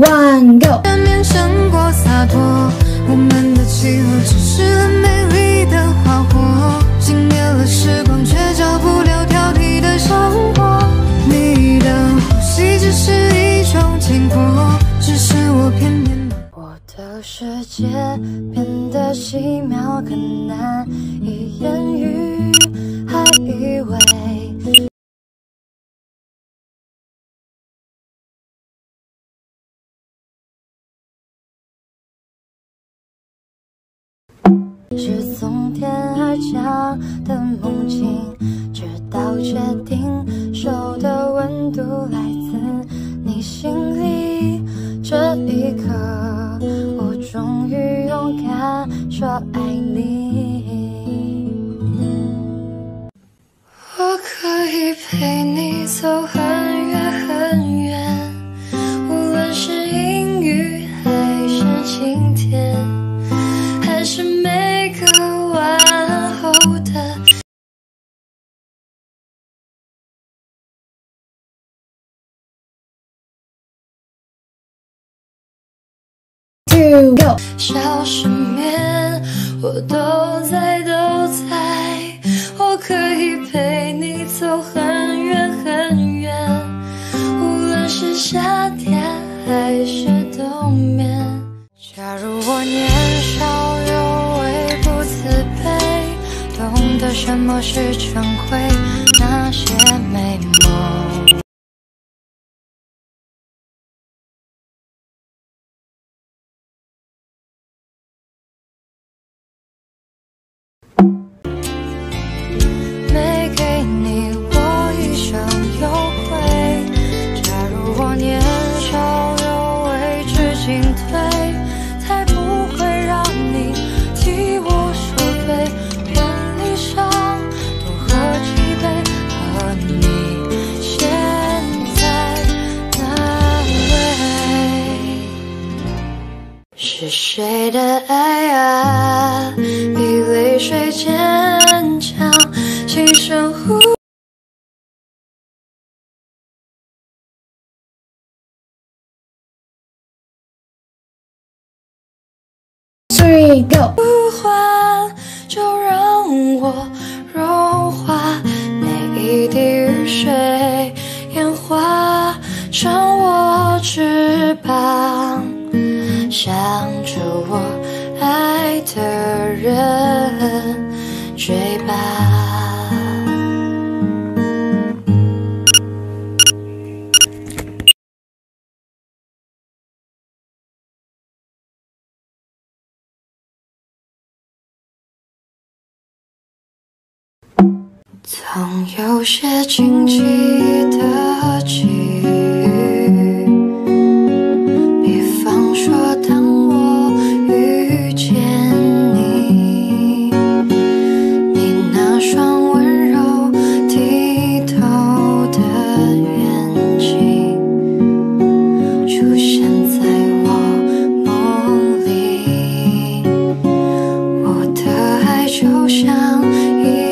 One go，见面胜过洒脱，我们的气候只是很美丽的花火，惊灭了时光，却照不了挑剔的生活。你的呼吸只是一种经过，只是我偏偏。我的世界变得奇妙，更难以言是从天而降的梦境，直到确定手的温度来自你心里。这一刻，我终于勇敢说爱你。我可以陪你走 two go，小失眠，我都在都在，我可以陪你走很远很远，无论是夏天还是冬眠。假如我年少有为不自卑，懂得什么是珍贵，爱啊？比泪水坚强，轻声呼。three go，呼唤，就让我融化每一滴雨水，演化成我翅膀，向着我爱的人追吧。总有些惊奇的爱